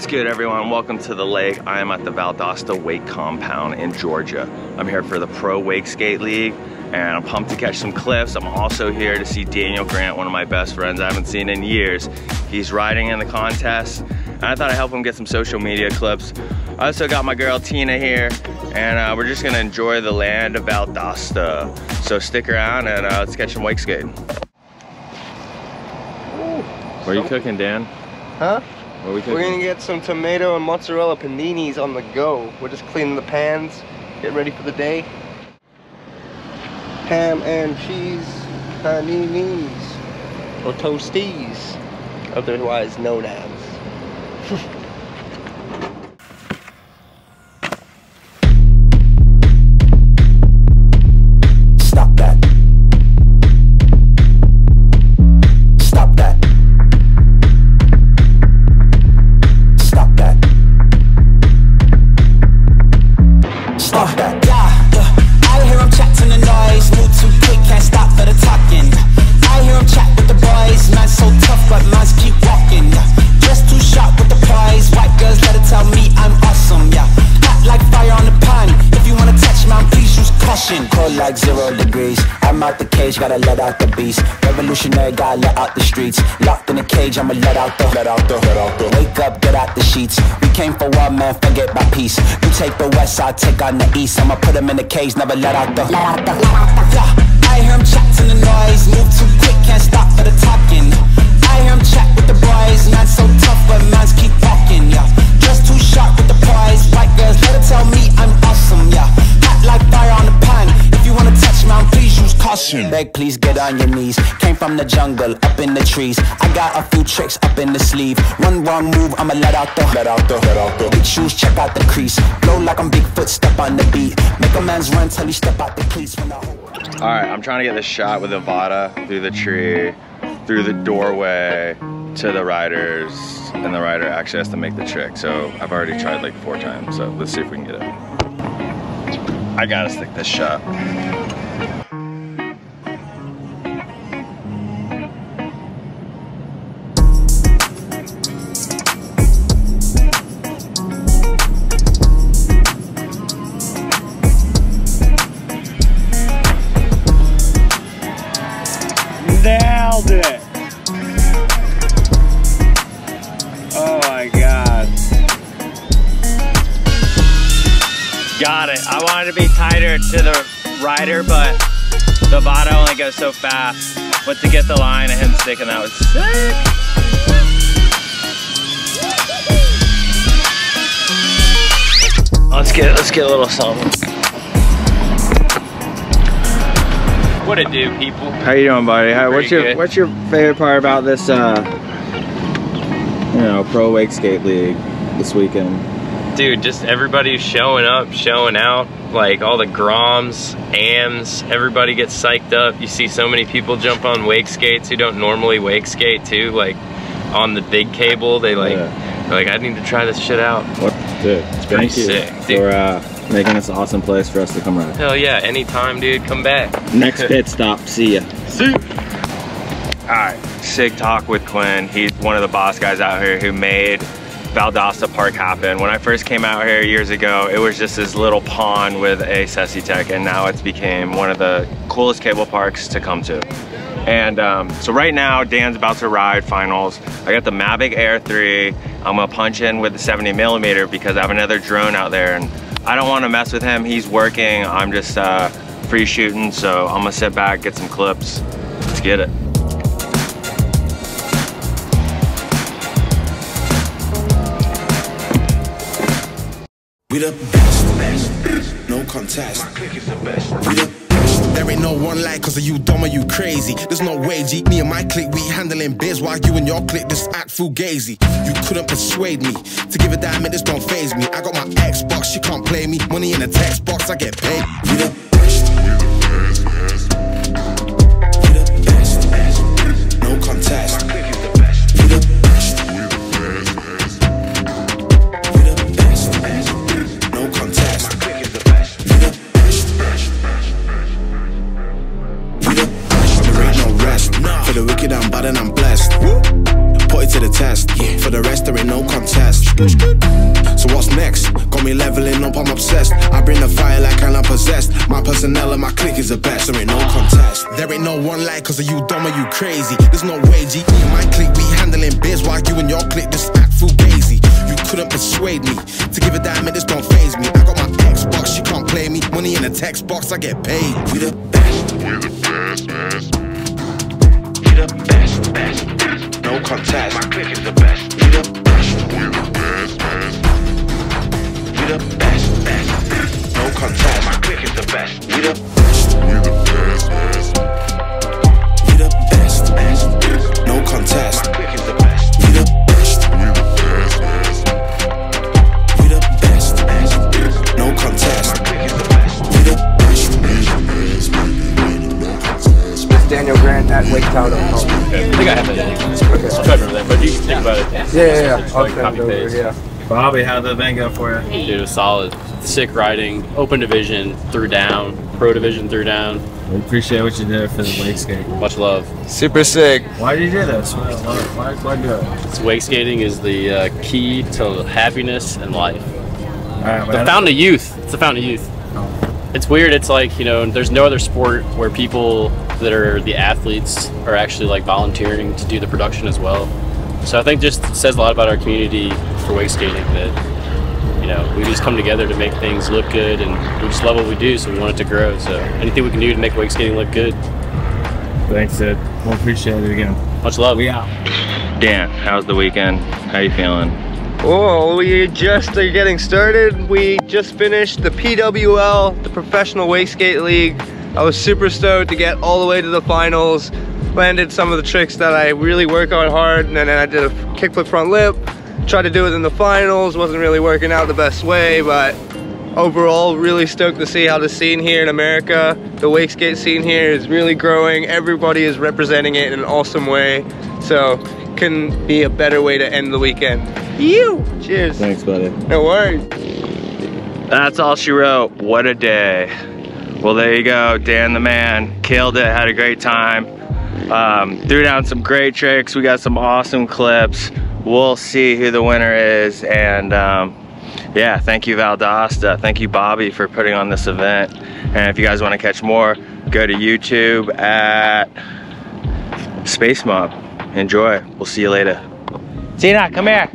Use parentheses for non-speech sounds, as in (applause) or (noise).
What's good everyone? Welcome to the lake. I am at the Valdosta Wake Compound in Georgia. I'm here for the Pro Wake Skate League and I'm pumped to catch some cliffs. I'm also here to see Daniel Grant, one of my best friends I haven't seen in years. He's riding in the contest and I thought I'd help him get some social media clips. I also got my girl Tina here and uh, we're just gonna enjoy the land of Valdosta. So stick around and uh, let's catch some wake skating. What are you cooking, Dan? Huh? What are we We're gonna get some tomato and mozzarella paninis on the go. We're just cleaning the pans, getting ready for the day. Ham and cheese paninis, or toasties, otherwise known as. (laughs) I'm out the cage, gotta let out the beast. Revolutionary, gotta let out the streets. Locked in a cage, I'ma let out the, let out the, let out the. Wake up, get out the sheets. We came for one man, forget my peace. You take the west, I take on the east. I'ma put him in the cage, never let out the, let out the, let out the. Yeah, I hear him chat to the noise. Move too quick, can't stop for the talking. I hear him chat with the boys. Beg, please get on your knees. Came from the jungle, up in the trees. I got a few tricks up in the sleeve. One wrong move, I'ma let out the, let out the, let out the. Big shoes, check out the crease. Blow like I'm Bigfoot, step on the beat. Make a man's run till he step out the cleats. When I hold All right, I'm trying to get this shot with Avata through the tree, through the doorway to the riders, and the rider actually has to make the trick. So I've already tried like four times. So let's see if we can get it. I gotta stick this shot. Oh my god. Got it. I wanted to be tighter to the rider, but the Avata only goes so fast. But to get the line and him sticking, that was sick. Let's get let's get a little something. What it do, people? How you doing, buddy? How, what's Pretty your good. What's your favorite part about this, uh, you know, pro wake skate league this weekend? Dude, just everybody showing up, showing out. Like all the Groms, AMs, everybody gets psyched up. You see so many people jump on wake skates who don't normally wake skate too. Like on the big cable, they like, Yeah. they're like, I need to try this shit out. What, dude? pretty thank you sick, dude. for uh, making this an awesome place for us to come ride. Hell yeah, anytime, dude, come back. Next pit stop. See ya. See. All right, Sig talk with Quinn. He's one of the boss guys out here who made Valdosta Park happen. When I first came out here years ago, it was just this little pond with a Sesitec, and now it's became one of the coolest cable parks to come to. And um, so right now, Dan's about to ride finals. I got the Mavic Air 3. I'm gonna punch in with the 70 millimeter because I have another drone out there, and I don't want to mess with him. He's working. I'm just uh, free shooting, so I'm gonna sit back, get some clips. Let's get it. We the best, no contest. We the best. There ain't no one like cause of you dumb or you crazy. There's no way, G. Me and my clique, we handling biz while you and your clique just act fugazi. You couldn't persuade me to give a damn, it just don't phase me. I got my Xbox, she can't play me. Money in a text box, I get paid. We the best. We For the rest, there ain't no contest. So what's next? Got me leveling up, I'm obsessed. I bring the fire like I'm possessed. My personnel and my clique is the best. There ain't no contest. There ain't no one like, cause of you dumb or you crazy? There's no way, G. My clique be handling biz while you and your clique just act fugazi. You couldn't persuade me to give a dime, and this don't phase me. I got my Xbox, she can't play me. Money in the text box, I get paid. We the best. We the best. We the best. No contest. My clique is the best. We the best. We the best, best. We the best, best. No contest. My clique is the best. We the best. We the best. Yeah, yeah, yeah. Just like copy it over, paste. yeah. Bobby, how'd the event go for you? Dude, it was solid. Sick riding, open division, through down, pro division, through down. We appreciate what you did for the wake skate. Much love. Super sick. Why did you do this? Why, why, why do it? So wake skating is the uh, key to happiness and life. All right, The fountain of youth. It's the fountain of youth. It's weird. It's like you know, there's no other sport where people that are the athletes are actually like volunteering to do the production as well. So I think just says a lot about our community for wake skating that you know we just come together to make things look good and we just love what we do, so we want it to grow. So anything we can do to make wake skating look good, Thanks, Sid. We'll appreciate it again. much love. We out. Dan, how's the weekend? How you feeling? Oh, we just are getting started. We just finished the PWL, the Professional Wake Skate League. I was super stoked to get all the way to the finals. Landed some of the tricks that I really work on hard, and then I did a kickflip front lip. Tried to do it in the finals, wasn't really working out the best way, but overall, really stoked to see how the scene here in America, the wake skate scene here is really growing. Everybody is representing it in an awesome way. So, couldn't be a better way to end the weekend. You! Cheers. Thanks, buddy. No worries. That's all she wrote. What a day. Well, there you go. Dan the man killed it. Had a great time. Um, threw down some great tricks. We got some awesome clips. We'll see who the winner is. And um, yeah, thank you Valdosta. Thank you Bobby for putting on this event. And if you guys want to catch more, go to YouTube at Space Mob. Enjoy. We'll see you later. Tina, come here.